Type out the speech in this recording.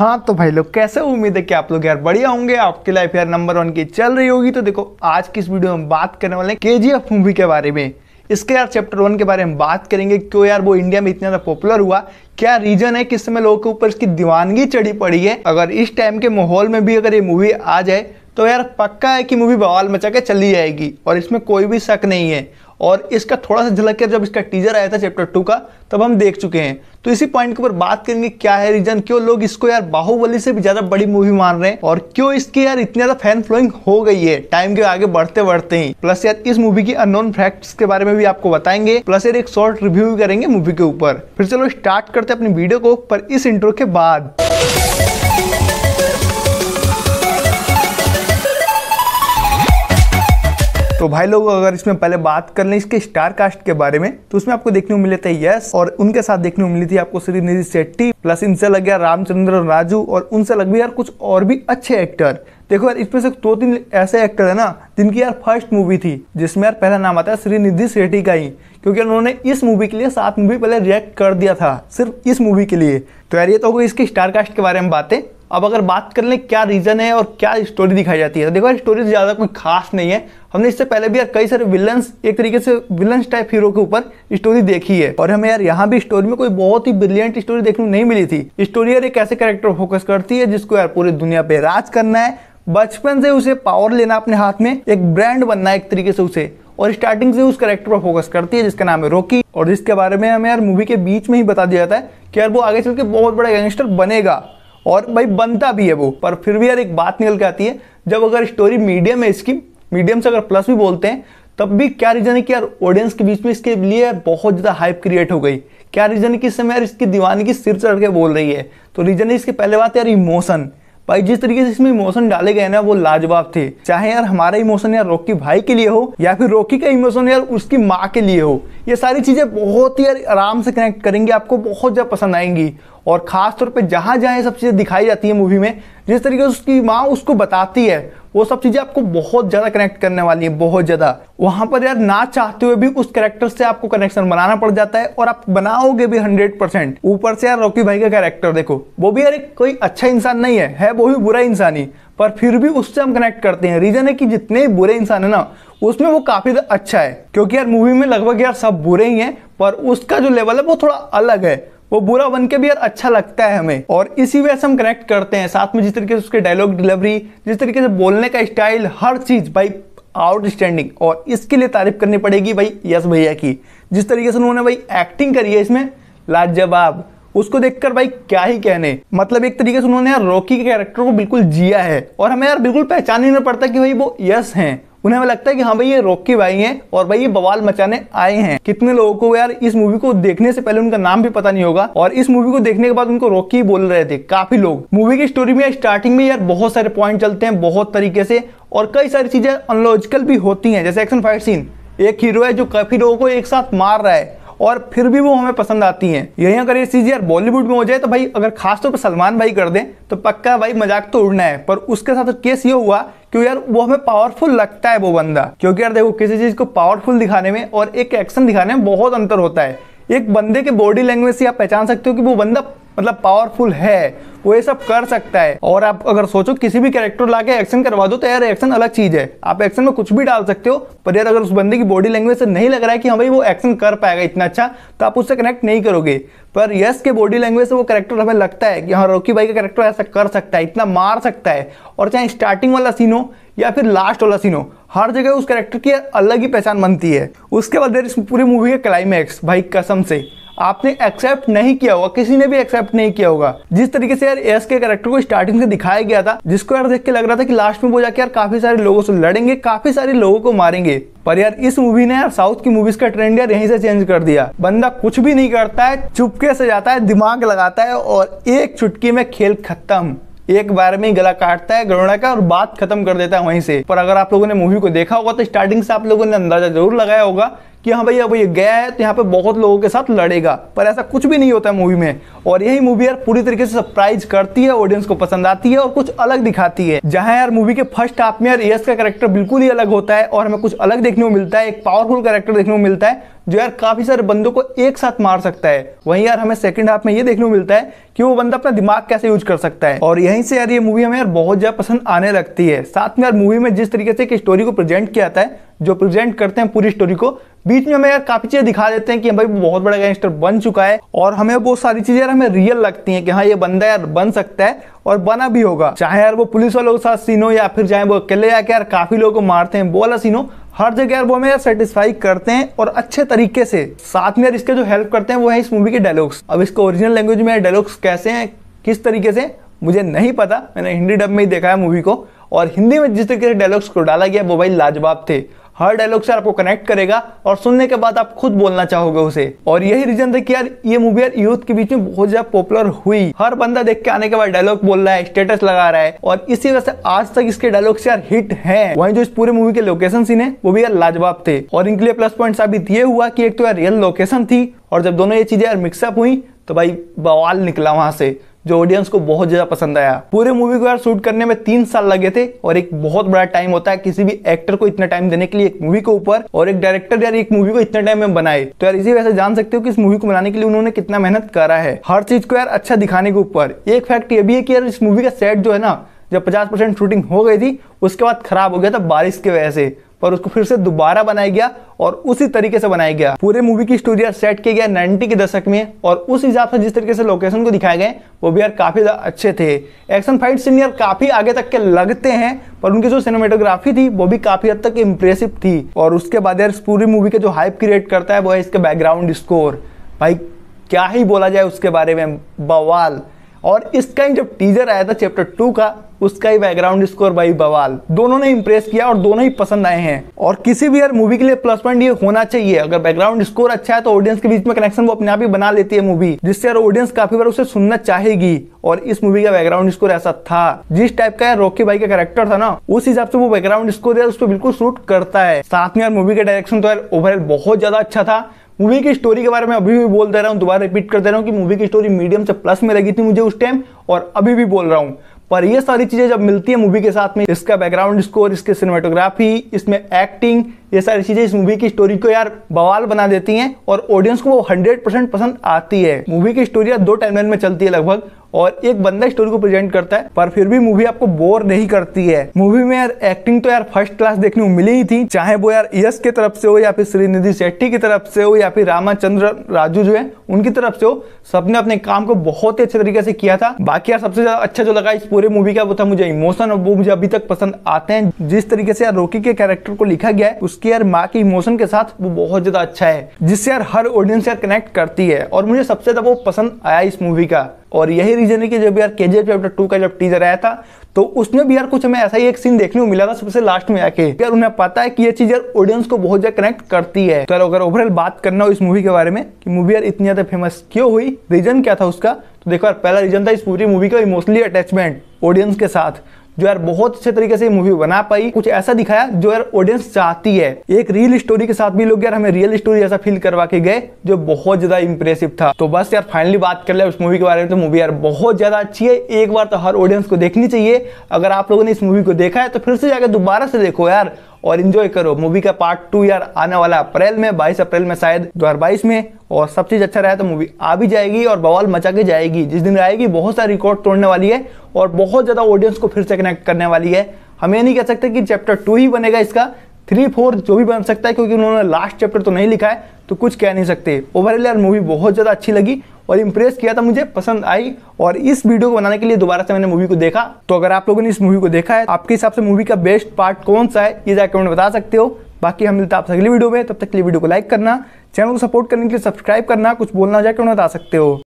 हाँ तो भाई लोग, कैसे उम्मीद है कि आप लोग यार बढ़िया होंगे? आपकी लाइफ यार नंबर वन की चल रही होगी। तो देखो, आज की इस वीडियो में बात करने वाले के जी एफ़ मूवी के बारे में। इसके यार चैप्टर वन के बारे में बात करेंगे क्यों यार वो इंडिया में इतना ज़्यादा पॉपुलर हुआ। क्या रीजन है किस समय लोगों के ऊपर इसकी दीवानगी चढ़ी पड़ी है? अगर इस टाइम के माहौल में भी अगर ये मूवी आ जाए तो यार पक्का है कि मूवी बवाल मचा के चली जाएगी। और इसमें कोई भी शक नहीं है। और इसका थोड़ा सा झलक जब इसका टीजर आया था चैप्टर टू का, तब हम देख चुके हैं। तो इसी पॉइंट के ऊपर बात करेंगे, क्या है रीजन क्यों लोग इसको यार बाहुबली से भी ज़्यादा बड़ी मूवी मान रहे हैं? और क्यों इसकी यार इतनी ज़्यादा फ़ैन फ्लोइंग हो गई है? टाइम के आगे बढ़ते बढ़ते ही। प्लस यार, इस मूवी की अननोन फैक्ट्स के बारे में भी आपको बताएँगे। प्लस यार, एक शॉर्ट रिव्यू भी करेंगे मूवी के ऊपर। फिर चलो स्टार्ट करते अपनी वीडियो को, पर इस इंट्रो के बाद। तो भाई लोग, अगर इसमें पहले बात कर लें इसके स्टार कास्ट के बारे में तो उसमें आपको देखने को मिले थे यस, और उनके साथ देखने को मिली थी आपको श्रीनिधि शेट्टी, प्लस इनसे लग गया रामचंद्र राजू, और उनसे लग गया यार कुछ और भी अच्छे एक्टर देखो यार, इसमें से दो तीन ऐसे एक्टर है ना, जिनकी यार फ़र्स्ट मूवी थी, जिसमें यार पहला नाम आता है श्रीनिधि शेट्टी का ही, क्योंकि उन्होंने इस मूवी के लिए सात मूवी पहले रिएक्ट कर दिया था, सिर्फ़ इस मूवी के लिए। तो यार ये तो होगी इसकी स्टार कास्ट के बारे में बातें। अब अगर बात कर लें क्या रीजन है और क्या स्टोरी दिखाई जाती है तो देखो स्टोरी ज़्यादा कोई खास नहीं है। हमने इससे पहले भी यार कई सारे विलन्स एक तरीके से विलन्स टाइप हीरो के ऊपर स्टोरी देखी है। और हमें यार यहाँ भी स्टोरी में कोई बहुत ही ब्रिलियंट स्टोरी देखने को नहीं मिली थी। स्टोरी यार एक ऐसे कैरेक्टर फोकस करती है जिसको यार पूरी दुनिया पे राज करना है। बचपन से उसे पावर लेना अपने हाथ में, एक ब्रांड बनना है एक तरीके से उसे। और स्टार्टिंग से उस कैरेक्टर पर फोकस करती है जिसका नाम है रोकी और जिसके बारे में हमें यार मूवी के बीच में ही बता दिया जाता है कि यार वो आगे चल के बहुत बड़ा गैंगस्टर बनेगा। और भाई बनता भी है वो, पर फिर भी यार एक बात निकल के आती है, जब अगर स्टोरी मीडियम है इसकी मीडियम से अगर प्लस भी बोलते हैं, तब भी क्या रीजन है कि यार ऑडियंस के बीच में इसके लिए बहुत ज़्यादा हाइप क्रिएट हो गई? क्या रीजन है कि समय यार इसकी दीवानी की सिर चढ़ के बोल रही है? तो रीजन है इसके पहले बात यार इमोशन भाई जिस तरीके से इसमें इमोशन डाले गए ना, वो लाजवाब थे। चाहे यार हमारा इमोशन यार रॉकी भाई के लिए हो, या फिर रॉकी का इमोशन यार उसकी माँ के लिए हो, ये सारी चीज़ें बहुत ही यार आराम से कनेक्ट करेंगे, आपको बहुत ज़्यादा पसंद आएँगी। और खास तौर पे जहाँ जहाँ ये सब चीज़ें दिखाई जाती है मूवी में जिस तरीके से उसकी माँ उसको बताती है वो सब चीज़ें आपको बहुत ज़्यादा कनेक्ट करने वाली है बहुत ज़्यादा। वहाँ पर यार ना चाहते हुए भी उस कैरेक्टर से आपको कनेक्शन बनाना पड़ जाता है और आप बनाओगे भी हंड्रेड परसेंट ऊपर से यार रॉकी भाई का कैरेक्टर देखो वो भी यार एक कोई अच्छा इंसान नहीं है, है वो भी बुरा इंसान ही पर फिर भी उससे हम कनेक्ट करते हैं। रीजन है कि जितने बुरे इंसान है ना उसमें वो काफ़ी अच्छा है क्योंकि यार मूवी में लगभग यार सब बुरे ही हैं पर उसका जो लेवल है वो थोड़ा अलग है। वो बुरा बन के भी यार अच्छा लगता है हमें। और इसी वजह से हम कनेक्ट करते हैं। साथ में जिस तरीके से उसके डायलॉग डिलीवरी जिस तरीके से बोलने का स्टाइल हर चीज़ भाई आउटस्टैंडिंग और इसके लिए तारीफ़ करनी पड़ेगी भाई यस भैया की। जिस तरीके से उन्होंने भाई एक्टिंग करी है इसमें, लाजवाब। उसको देखकर भाई क्या ही कहने। मतलब एक तरीके से उन्होंने यार रॉकी के कैरेक्टर को बिल्कुल जिया है। और हमें यार बिल्कुल पहचान ही नहीं पड़ता कि भाई वो यस हैं। उन्हें हमें लगता है कि हाँ भाई, ये रॉकी भाई हैं और भाई ये बवाल मचाने आए हैं। कितने लोगों को यार, इस मूवी को देखने से पहले उनका नाम भी पता नहीं होगा और इस मूवी को देखने के बाद उनको रॉकी बोल रहे थे, काफ़ी लोग। मूवी की स्टोरी में स्टार्टिंग में यार बहुत सारे पॉइंट चलते हैं, बहुत तरीके से और कई सारी चीज़ें अनलॉजिकल भी होती हैं, जैसे एक्शन फाइट सीन एक हीरो है जो काफ़ी लोगों को एक साथ मार रहा है। और फिर भी वो हमें पसंद आती हैं। यही अगर ये चीज़ यार बॉलीवुड में हो जाए तो भाई, अगर खासतौर पर सलमान भाई कर दें तो पक्का भाई मज़ाक तो उड़ना है। पर उसके साथ केस ये हुआ क्यों यार वो हमें पावरफुल लगता है वो बंदा। क्योंकि यार देखो, किसी चीज़ को पावरफुल दिखाने में और एक एक्शन दिखाने में बहुत अंतर होता है। एक बंदे के बॉडी लैंग्वेज से आप पहचान सकते हो कि वो बंदा मतलब पावरफुल है, वो ये सब कर सकता है। और आप अगर सोचो किसी भी कैरेक्टर लाके एक्शन करवा दो तो यार एक्शन अलग चीज़ है। आप एक्शन में कुछ भी डाल सकते हो, पर यार अगर उस बंदे की बॉडी लैंग्वेज से नहीं लग रहा है कि हाँ भाई वो एक्शन कर पाएगा इतना अच्छा तो आप उससे कनेक्ट नहीं करोगे। पर यस के बॉडी लैंग्वेज से वो कैरेक्टर हमें लगता है कि हाँ रोकी भाई का कैरेक्टर ऐसा कर सकता है, इतना मार सकता है। और चाहे स्टार्टिंग वाला सीन हो या फिर लास्ट वाला सीन हो हर जगह उस कैरेक्टर की अलग ही पहचान बनती है। उसके बाद इस पूरी मूवी के क्लाइमैक्स भाई कसम से। आपने एक्सेप्ट नहीं किया होगा, किसी ने भी एक्सेप्ट नहीं किया होगा। जिस तरीके से यार एस के कैरेक्टर को स्टार्टिंग से दिखाया गया था, जिसको यार देख के लग रहा था कि लास्ट में वो जाके यार काफ़ी सारे लोगों से लड़ेंगे, काफ़ी सारे लोगों को मारेंगे। पर यार इस मूवी ने यार साउथ की मूवीज़ का ट्रेंड यार यहीं से चेंज कर दिया। बंदा कुछ भी नहीं करता है, चुपके से जाता है, दिमाग लगाता है और एक चुटकी में खेल खत्म। एक बार में गला काटता है, गरुड़ा का, और बात खत्म कर देता है वहीं से। पर अगर आप लोगों ने मूवी को देखा होगा तो स्टार्टिंग से आप लोगों ने अंदाज़ा ज़रूर लगाया होगा कि हाँ भैया ये गया है तो यहाँ पे बहुत लोगों के साथ लड़ेगा। पर ऐसा कुछ भी नहीं होता है मूवी में। और यही मूवी यार पूरी तरीके से सरप्राइज़ करती है ऑडियंस को पसंद आती है और कुछ अलग दिखाती है। जहाँ यार मूवी के फ़र्स्ट हाफ़ में यार यश का कैरेक्टर बिल्कुल ही अलग होता है और हमें कुछ अलग देखने को मिलता है, एक पावरफुल कैरेक्टर देखने को मिलता है, जो यार काफ़ी सारे बंदों को एक साथ मार सकता है। वहीं यार हमें सेकंड हाफ़ में ये देखने को मिलता है कि वो बंदा अपना दिमाग कैसे यूज़ कर सकता है। और यहीं से यार ये मूवी हमें यार बहुत ज़्यादा पसंद आने लगती है। साथ में यार मूवी में जिस तरीके से स्टोरी को प्रेजेंट किया जाता है जो प्रेजेंट करते हैं पूरी स्टोरी को, बीच में हमें यार काफ़ी चीज़ें दिखा देते हैं कि भाई बहुत बड़ा गैंगस्टर बन चुका है और हमें बहुत सारी चीज़ें यार हमें रियल लगती हैं कि हाँ ये बंदा यार बन सकता है और बना भी होगा। चाहे यार वो पुलिस वालों के साथ सीन हो या फिर चाहे वो अकेले आके यार काफ़ी लोगों को मारते हैं, वो वाला सीन हो, हर जगह यार वो हमें यार सेटिस्फाई करते हैं और अच्छे तरीके से। साथ में यार इसके जो हेल्प करते हैं वो है इस मूवी के डायलॉग्स अब इसके ओरिजिनल लैंग्वेज में डायलॉग्स कैसे हैं, किस तरीके से, मुझे नहीं पता। मैंने हिंदी डब में ही देखा है मूवी को और हिंदी में जिस तरीके से डायलॉग्स को डाला गया, वो भाई लाजवाब थे। हर डायलॉग से आपको कनेक्ट करेगा और सुनने के बाद आप खुद बोलना चाहोगे उसे। और यही रीजन था कि यार, ये मूवी यार यूथ के बीच में बहुत ज़्यादा पॉपुलर हुई। हर बंदा देख के आने के बाद डायलॉग बोल रहा है स्टेटस लगा रहा है। और इसी वजह से आज तक इसके डायलॉग यार हिट है। वहीं जो इस पूरे मूवी के लोकेशन सीन है, वो भी यार लाजवाब थे। और इनके लिए प्लस पॉइंट साबित ये हुआ कि एक तो यार रियल लोकेशन थी। और जब दोनों ये चीज़ें यार मिक्सअप हुई तो भाई बवाल निकला वहाँ से। जो ऑडियंस को बहुत ज़्यादा पसंद आया। पूरे मूवी को यार शूट करने में तीन साल लगे थे और एक बहुत बड़ा टाइम होता है किसी भी एक्टर को इतना टाइम देने के लिए एक मूवी के ऊपर और एक डायरेक्टर यार एक मूवी को इतना टाइम में बनाए। तो यार इसी वजह से जान सकते हो कि इस मूवी को बनाने के लिए उन्होंने कितना मेहनत करा है। हर चीज़ को यार अच्छा दिखाने के ऊपर। एक फैक्ट ये भी है कि यार इस मूवी का सेट जो है ना, जब पचास परसेंट शूटिंग हो गई थी, उसके बाद खराब हो गया था बारिश की वजह से। पर उसको फिर से दोबारा बनाया गया और उसी तरीके से बनाया गया। पूरे मूवी की स्टोरी सेट किया गया नाइनटी के दशक में और उस हिसाब से जिस तरीके से लोकेशन को दिखाए गए, वो भी यार काफ़ी अच्छे थे। एक्शन फाइट सीन यार काफ़ी आगे तक के लगते हैं, पर उनकी जो सिनेमेटोग्राफी थी, वो भी काफ़ी हद तक इम्प्रेसिव थी। और उसके बाद यार पूरी मूवी के जो हाइप क्रिएट करता है, वो है इसके बैकग्राउंड स्कोर भाई, क्या ही बोला जाए उसके बारे में, बवाल। और इसका ही जब टीजर आया था चैप्टर टू का, उसका ही बैकग्राउंड स्कोर भाई बवाल। दोनों ने इंप्रेस किया और दोनों ही पसंद आए हैं। और किसी भी यार मूवी के लिए प्लस पॉइंट ये होना चाहिए। अगर बैकग्राउंड स्कोर अच्छा है तो ऑडियंस के बीच में कनेक्शन वो अपने आप ही बना लेती है मूवी जिससे यार ऑडियंस काफ़ी बार उसे सुनना चाहेगी। और इस मूवी का बैकग्राउंड स्कोर ऐसा था। जिस टाइप का यार रॉकी भाई का कैरेक्टर था ना, उस हिसाब से वो बैकग्राउंड स्कोर यार उस पर बिल्कुल सूट करता है। साथ में यार मूवी का डायरेक्शन तो यार ओवरऑल बहुत ज़्यादा अच्छा था। मूवी की स्टोरी के बारे में अभी भी बोल दे रहा हूँ, दोबारा रिपीट कर दे रहा हूँ कि मूवी की स्टोरी मीडियम से प्लस में लगी थी मुझे उस टाइम और अभी भी बोल रहा हूँ। पर ये सारी चीज़ें जब मिलती है मूवी के साथ में, इसका बैकग्राउंड स्कोर इसके सिनेमाटोग्राफी इसमें एक्टिंग ये सारी चीज़ें इस मूवी की स्टोरी को यार बवाल बना देती हैं, और ऑडियंस को वो हंड्रेड परसेंट पसंद आती है। मूवी की स्टोरी दो टाइमलाइन में चलती है लगभग। और एक बंदा स्टोरी को प्रेजेंट करता है, पर फिर भी मूवी आपको बोर नहीं करती है। मूवी में यार एक्टिंग तो यार फ़र्स्ट क्लास देखने को मिली ही थी, चाहे वो यार यश की तरफ़ से हो या फिर श्रीनिधि शेट्टी की तरफ़ से हो या फिर रामाचंद्र राजू जो है, उनकी तरफ़ से हो, सबने अपने काम को बहुत ही अच्छे तरीके से किया था। बाकी यार सबसे ज़्यादा अच्छा जो लगा इस पूरे मूवी का वो था मुझे इमोशन और वो मुझे अभी तक पसंद आते हैं। जिस तरीके से यार रोकी के कैरेक्टर को लिखा गया है, उसकी यार माँ के इमोशन के साथ वो बहुत ज़्यादा अच्छा है, जिससे यार हर ऑडियंस यार कनेक्ट करती है, और मुझे सबसे ज़्यादा वो पसंद आया इस मूवी का। और यही रीजन है कि जब यार के चैप्टर टू का जब टीजर आया था तो उसमें भी यार कुछ हमें ऐसा ही एक सीन देखने को मिला था सबसे लास्ट में आके। यार उन्हें पता है कि ये चीज़ यार ऑडियंस को बहुत ज़्यादा कनेक्ट करती है। तो अगर ओवरऑल बात करना हो इस मूवी के बारे में, कि मूवी यार इतनी ज़्यादा फ़ेमस क्यों हुई रीजन क्या था उसका तो देखो यार पहला रीजन था इस पूरी मूवी का इमोशनली अटैचमेंट ऑडियंस के साथ। जो यार बहुत अच्छे तरीके से मूवी बना पाई, कुछ ऐसा दिखाया जो यार ऑडियंस चाहती है। एक रियल स्टोरी के साथ भी लोग यार हमें रियल स्टोरी ऐसा फील करवा के गए जो बहुत ज़्यादा इंप्रेसिव था। तो बस यार फाइनली बात कर ले उस मूवी के बारे में तो मूवी यार बहुत ज़्यादा अच्छी है। एक बार तो हर ऑडियंस को देखनी चाहिए। अगर आप लोगों ने इस मूवी को देखा है तो फिर से जाकर दोबारा से देखो यार। और इन्जॉय करो। मूवी का पार्ट टू यार आने वाला अप्रैल में, बाईस अप्रैल में शायद, दो हज़ार बाईस में। और सब चीज़ अच्छा रहा तो मूवी आ भी जाएगी और बवाल मचा के जाएगी। जिस दिन आएगी, बहुत सारे रिकॉर्ड तोड़ने वाली है और बहुत ज़्यादा ऑडियंस को फिर से कनेक्ट करने वाली है। हम ये नहीं कह सकते कि चैप्टर टू ही बनेगा इसका। थ्री फोर जो भी बन सकता है, क्योंकि उन्होंने लास्ट चैप्टर तो नहीं लिखा है तो कुछ कह नहीं सकते। ओवरऑल यार मूवी बहुत ज़्यादा अच्छी लगी और इम्प्रेस किया था, मुझे पसंद आई और इस वीडियो को बनाने के लिए दोबारा से मैंने मूवी को देखा। तो अगर आप लोगों ने इस मूवी को देखा है, आपके हिसाब से मूवी का बेस्ट पार्ट कौन सा है, ये जाकर कमेंट बता सकते हो। बाकी हम मिलते आपसे अगली वीडियो में, तब तक के लिए वीडियो को लाइक करना चैनल को सपोर्ट करने के लिए सब्सक्राइब करना, कुछ बोलना जाकर बता सकते हो।